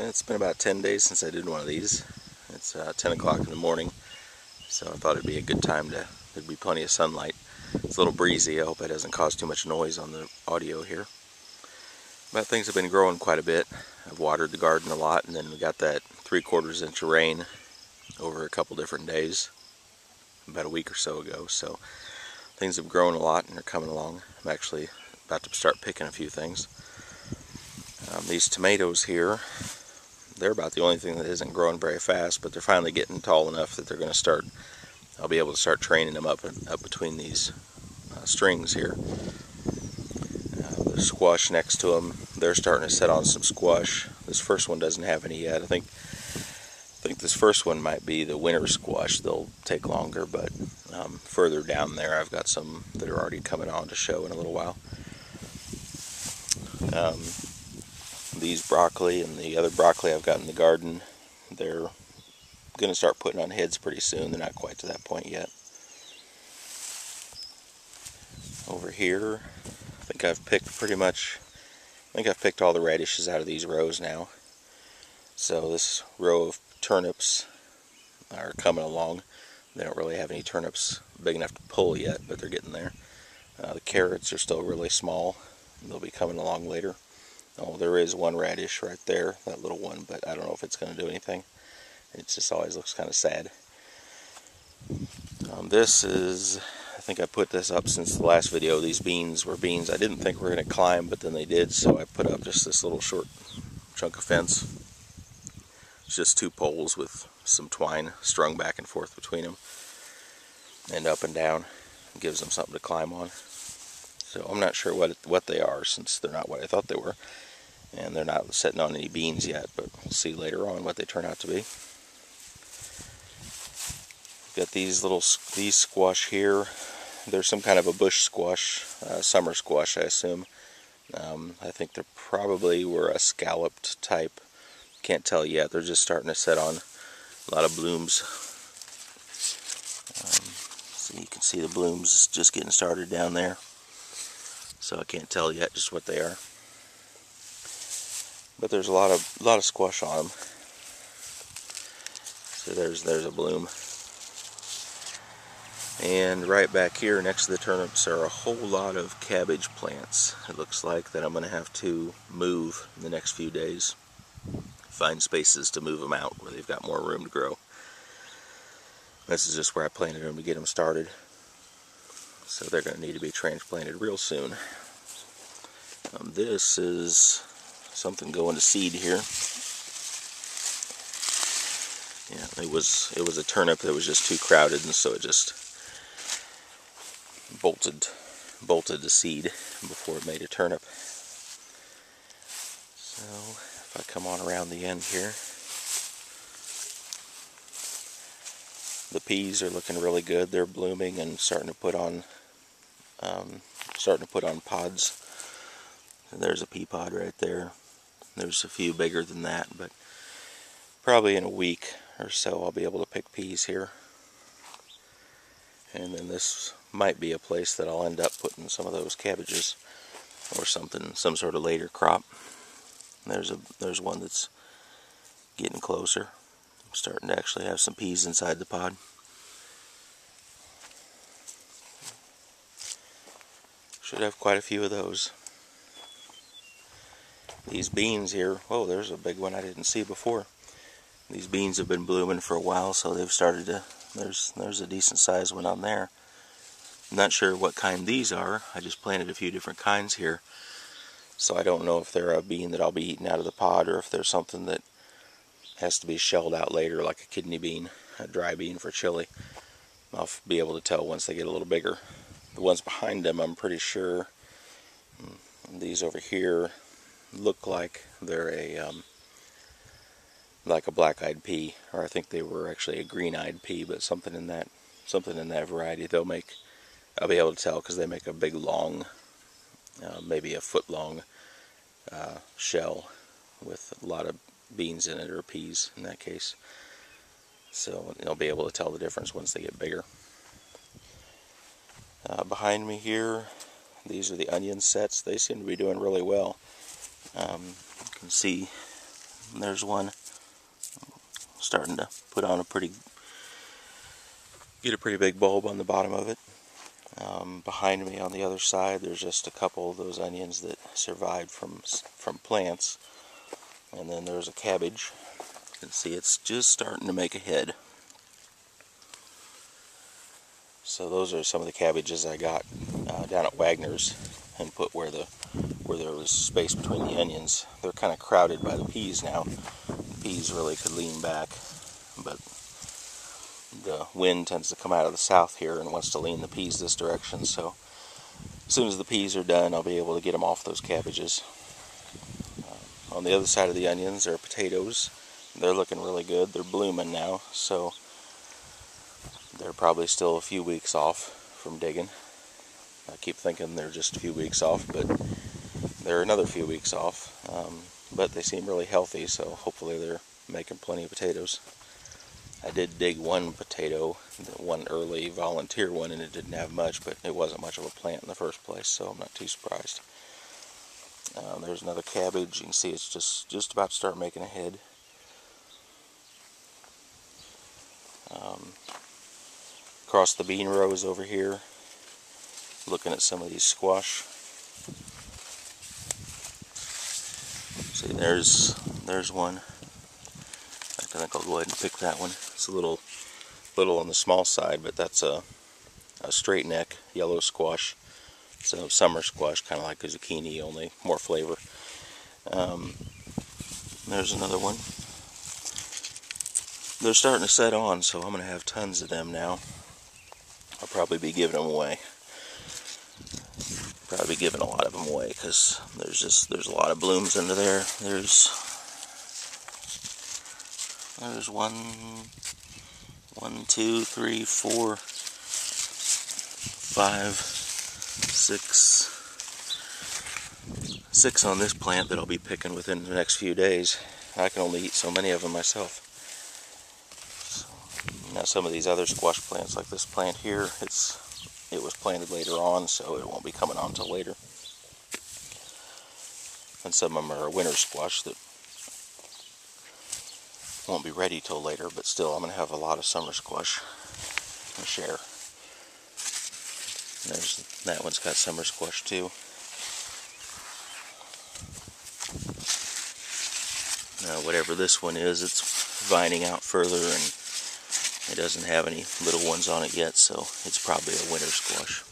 It's been about 10 days since I did one of these. It's uh, 10 o'clock in the morning, so I thought it'd be a good time to, there'd be plenty of sunlight. It's a little breezy, I hope it doesn't cause too much noise on the audio here. But things have been growing quite a bit. I've watered the garden a lot, and then we got that three quarters inch of rain over a couple different days, about a week or so ago. So things have grown a lot and they're coming along. I'm actually about to start picking a few things. Um, these tomatoes here, they're about the only thing that isn't growing very fast, but they're finally getting tall enough that they're going to start, I'll be able to start training them up, up between these uh, strings here. Uh, the squash next to them, they're starting to set on some squash. This first one doesn't have any yet. I think I think this first one might be the winter squash. They'll take longer, but um, further down there I've got some that are already coming on to show in a little while. Um, these broccoli and the other broccoli I've got in the garden, they're going to start putting on heads pretty soon. They're not quite to that point yet. Over here, I think I've picked pretty much, I think I've picked all the radishes out of these rows now. So this row of turnips are coming along. They don't really have any turnips big enough to pull yet, but they're getting there. Uh, the carrots are still really small. They'll be coming along later. Oh, there is one radish right there, that little one, but I don't know if it's going to do anything. It just always looks kind of sad. Um, this is, I think I put this up since the last video. These beans were beans I didn't think were going to climb, but then they did, so I put up just this little short chunk of fence. It's just two poles with some twine strung back and forth between them and up and down. It gives them something to climb on. So I'm not sure what what they are since they're not what I thought they were and they're not setting on any beans yet, but we'll see later on what they turn out to be. Got these little these squash here. There's some kind of a bush squash, uh, summer squash, I assume. Um, I think they're probably were a scalloped type. Can't tell yet. They're just starting to set on a lot of blooms. Um, so you can see the blooms just getting started down there. So I can't tell yet just what they are but there's a lot of a lot of squash on them. So there's there's a bloom. And right back here next to the turnips are a whole lot of cabbage plants. It looks like that I'm going to have to move in the next few days. Find spaces to move them out where they've got more room to grow. This is just where I planted them to get them started. So they're going to need to be transplanted real soon. Um, this is something going to seed here. Yeah, it was it was a turnip that was just too crowded, and so it just bolted bolted the seed before it made a turnip. So if I come on around the end here, the peas are looking really good. They're blooming and starting to put on um, starting to put on pods. And there's a pea pod right there. There's a few bigger than that, but probably in a week or so I'll be able to pick peas here. And then this might be a place that I'll end up putting some of those cabbages or something, some sort of later crop. There's a there's one that's getting closer. I'm starting to actually have some peas inside the pod. Should have quite a few of those these beans here, oh, there's a big one I didn't see before. These beans have been blooming for a while, so they've started to, there's, there's a decent sized one on there. I'm not sure what kind these are. I just planted a few different kinds here. So I don't know if they're a bean that I'll be eating out of the pod or if there's something that has to be shelled out later, like a kidney bean, a dry bean for chili. I'll be able to tell once they get a little bigger. The ones behind them, I'm pretty sure. Hmm, these over here, look like they're a um, like a black-eyed pea, or I think they were actually a green-eyed pea, but something in that something in that variety. They'll make I'll be able to tell because they make a big long, uh, maybe a foot long uh, shell with a lot of beans in it or peas in that case. So you'll be able to tell the difference once they get bigger. Uh, behind me here, these are the onion sets. They seem to be doing really well. Um, you can see there's one starting to put on a pretty, get a pretty big bulb on the bottom of it. Um, behind me on the other side, there's just a couple of those onions that survived from from plants, and then there's a cabbage. You can see it's just starting to make a head. So those are some of the cabbages I got uh, down at Wagner's and put where the where there was space between the onions. They're kind of crowded by the peas now. The peas really could lean back, but the wind tends to come out of the south here and wants to lean the peas this direction. So as soon as the peas are done, I'll be able to get them off those cabbages. Uh, on the other side of the onions are potatoes. They're looking really good. They're blooming now, so they're probably still a few weeks off from digging. I keep thinking they're just a few weeks off, but they're another few weeks off. Um, but they seem really healthy, so hopefully they're making plenty of potatoes. I did dig one potato, one early volunteer one, and it didn't have much, but it wasn't much of a plant in the first place, so I'm not too surprised. Um, there's another cabbage. You can see it's just just about to start making a head. Um, across the bean rows over here, looking at some of these squash. See, there's there's one. I think I'll go ahead and pick that one. It's a little little on the small side, but that's a, a straight neck yellow squash. So summer squash, kind of like a zucchini, only more flavor. Um, there's another one. They're starting to set on, so I'm going to have tons of them now. I'll probably be giving them away. Be giving a lot of them away because there's just there's a lot of blooms under there. There's there's one, one, two, three, four, five, six, six on this plant that I'll be picking within the next few days. I can only eat so many of them myself. Now some of these other squash plants, like this plant here, it's it was planted later on, so it won't be coming on until later. And some of them are winter squash that won't be ready till later, but still I'm going to have a lot of summer squash to share. there's that one's got summer squash too. Now whatever this one is, it's vining out further and it doesn't have any little ones on it yet, so it's probably a winter squash.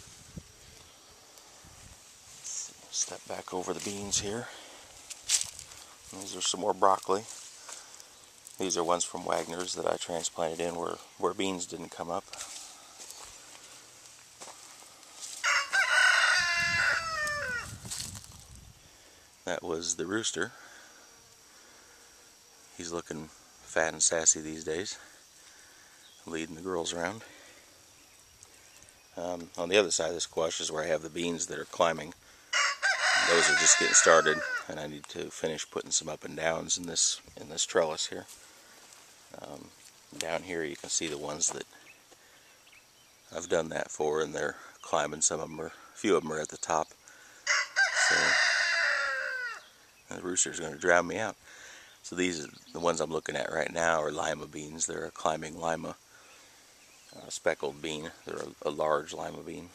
Step back over the beans here. These are some more broccoli. These are ones from Wagner's that I transplanted in where, where beans didn't come up. That was the rooster. He's looking fat and sassy these days leading the girls around. Um, on the other side of the squash is where I have the beans that are climbing. Those are just getting started, and I need to finish putting some up and downs in this in this trellis here. Um, down here you can see the ones that I've done that for, and they're climbing. Some of them are, a few of them are at the top. So the rooster's going to drown me out. So these are the ones I'm looking at right now are lima beans. They're a climbing lima uh, speckled bean. They're a, a, large lima bean.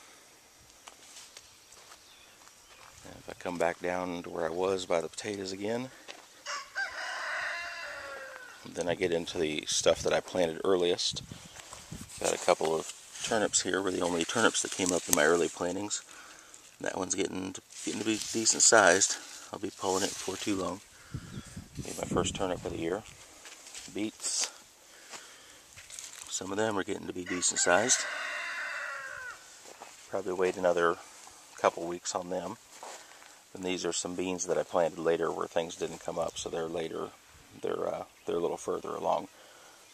And if I come back down to where I was by the potatoes again, then I get into the stuff that I planted earliest. Got a couple of turnips here, were the only turnips that came up in my early plantings. That one's getting to, getting to be decent sized. I'll be pulling it before too long. Be my first turnip of the year. Beets. Some of them are getting to be decent sized. Probably wait another couple weeks on them. And these are some beans that I planted later where things didn't come up, so they're later. They're uh, they're a little further along.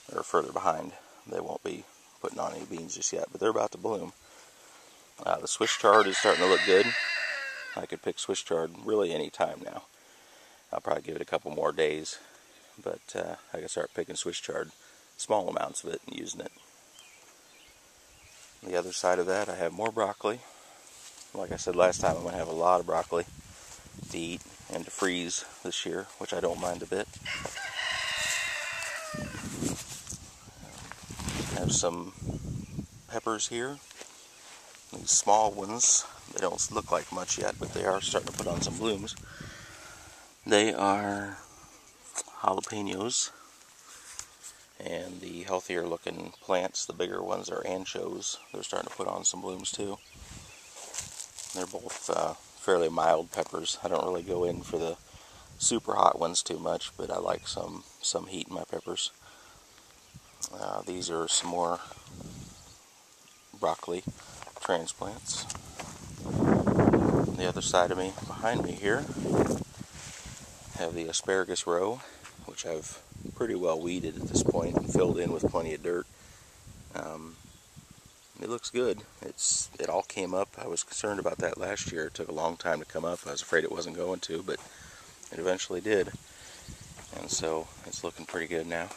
They're further behind. They won't be putting on any beans just yet, but they're about to bloom. Uh, the Swiss chard is starting to look good. I could pick Swiss chard really any time now. I'll probably give it a couple more days, but uh, I can start picking Swiss chard small amounts of it and using it. On the other side of that, I have more broccoli. Like I said last time, I'm going to have a lot of broccoli to eat. and to freeze this year, which I don't mind a bit. I have some peppers here. These small ones, they don't look like much yet, but they are starting to put on some blooms. They are jalapenos. And the healthier looking plants, the bigger ones, are anchos. They're starting to put on some blooms too. They're both uh, fairly mild peppers. I don't really go in for the super hot ones too much, but I like some some heat in my peppers. Uh, these are some more broccoli transplants. The other side of me, behind me here, have the asparagus row, which I've pretty well weeded at this point and filled in with plenty of dirt. Um, it looks good. It's it all came up. I was concerned about that last year. It took a long time to come up. I was afraid it wasn't going to, but it eventually did. And so it's looking pretty good now.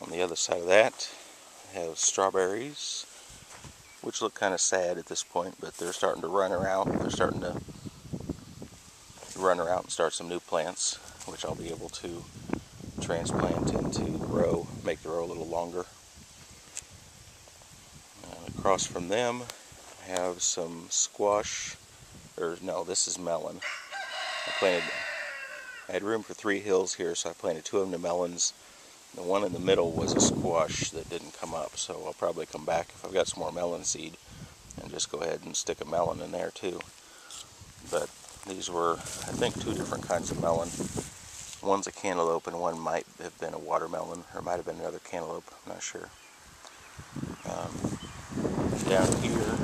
On the other side of that, I have strawberries, which look kind of sad at this point, but they're starting to run around. They're starting to run around and start some new plants, which I'll be able to transplant into the row, make the row a little longer. And across from them, I have some squash, or no, this is melon. I planted, I had room for three hills here, so I planted two of them to melons. The one in the middle was a squash that didn't come up, so I'll probably come back if I've got some more melon seed and just go ahead and stick a melon in there too. But these were, I think, two different kinds of melon. One's a cantaloupe and one might have been a watermelon, or might have been another cantaloupe, I'm not sure. Um, down here,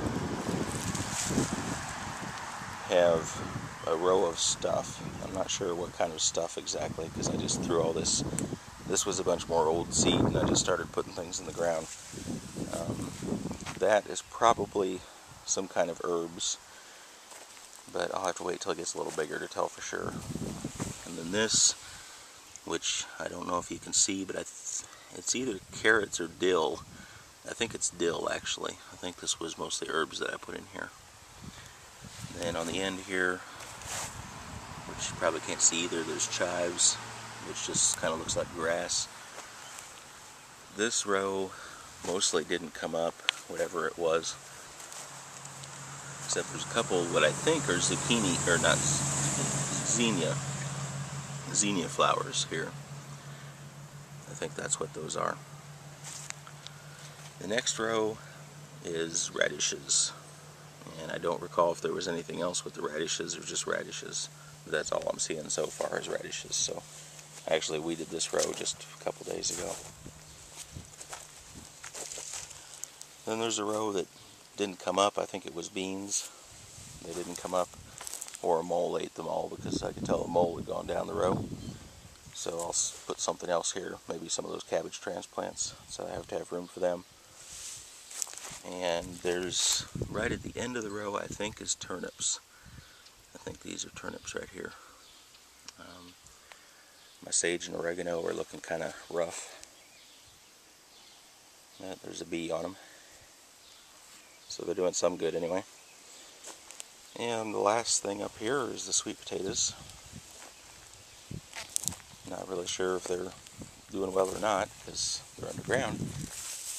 have a row of stuff. I'm not sure what kind of stuff exactly because I just threw all this. This was a bunch more old seed and I just started putting things in the ground. Um, that is probably some kind of herbs but I'll have to wait till it gets a little bigger to tell for sure. And then this, which I don't know if you can see, but it's either carrots or dill. I think it's dill actually. I think this was mostly herbs that I put in here. And then on the end here, which you probably can't see either, there's chives, which just kind of looks like grass. This row mostly didn't come up, whatever it was except there's a couple what I think are zucchini, or not, zinnia, zinnia flowers here. I think that's what those are. The next row is radishes. And I don't recall if there was anything else with the radishes or just radishes. But that's all I'm seeing so far is radishes. So actually weeded this row just a couple days ago. Then there's a row that didn't come up. I think it was beans. They didn't come up. Or a mole ate them all because I could tell a mole had gone down the row. So I'll put something else here. Maybe some of those cabbage transplants. So I have to have room for them. And there's, right at the end of the row, I think, is turnips. I think these are turnips right here. Um, my sage and oregano are looking kind of rough. Yeah, there's a bee on them. So they're doing some good anyway. And the last thing up here is the sweet potatoes. Not really sure if they're doing well or not because they're underground,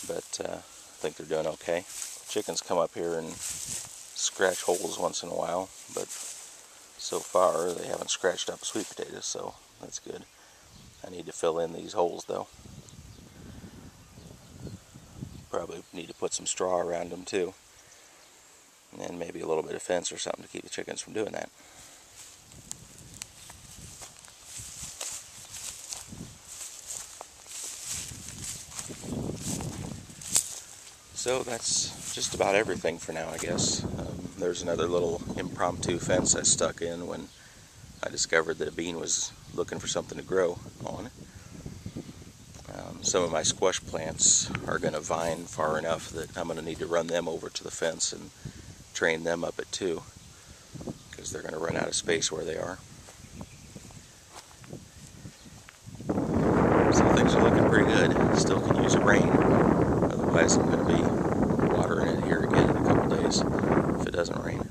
but uh, I think they're doing okay. Chickens come up here and scratch holes once in a while, but so far they haven't scratched up sweet potatoes, so that's good. I need to fill in these holes though. Probably need to put some straw around them too and maybe a little bit of fence or something to keep the chickens from doing that. So that's just about everything for now, I guess. Um, there's another little impromptu fence I stuck in when I discovered that a bean was looking for something to grow on. Um, some of my squash plants are going to vine far enough that I'm going to need to run them over to the fence and train them up at 2 because they're going to run out of space where they are. So things are looking pretty good. Still can use a rain. Otherwise I'm going to be watering it here again in a couple days. if it doesn't rain.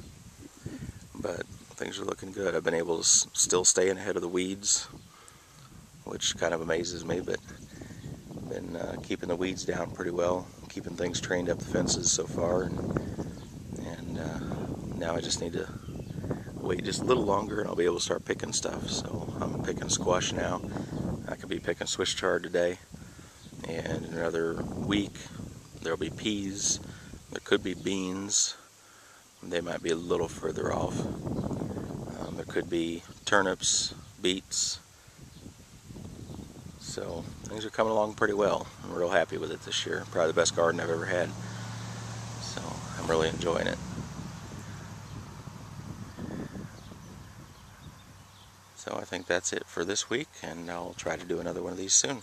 But things are looking good. I've been able to still stay ahead of the weeds, which kind of amazes me, but been uh, keeping the weeds down pretty well, keeping things trained up the fences so far, and, now I just need to wait just a little longer and I'll be able to start picking stuff. So I'm picking squash now. I could be picking Swiss chard today, and in another week there'll be peas. There could be beans. They might be a little further off. Um, there could be turnips, beets. So things are coming along pretty well. I'm real happy with it this year. Probably the best garden I've ever had. So I'm really enjoying it. So I think that's it for this week, and I'll try to do another one of these soon.